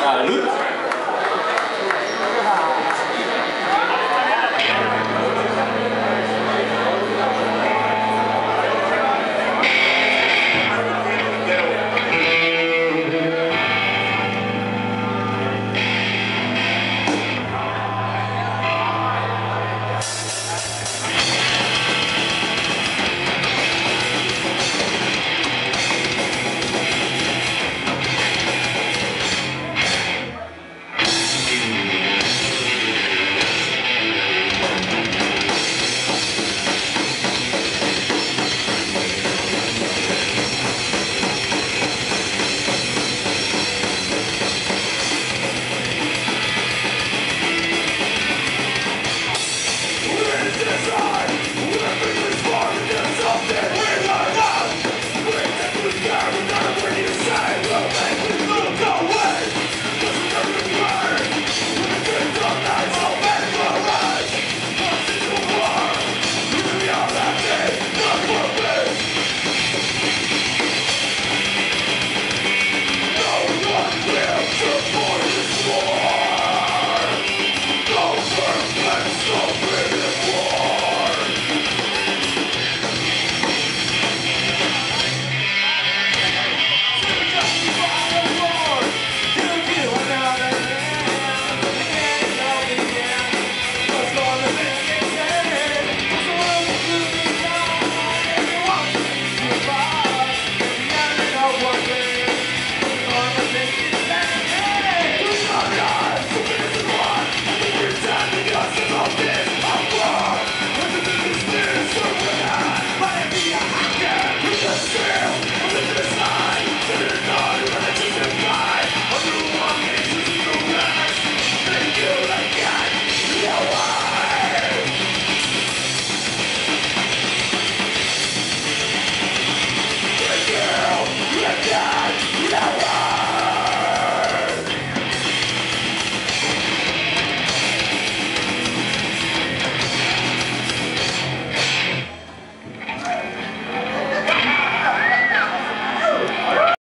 자, 루,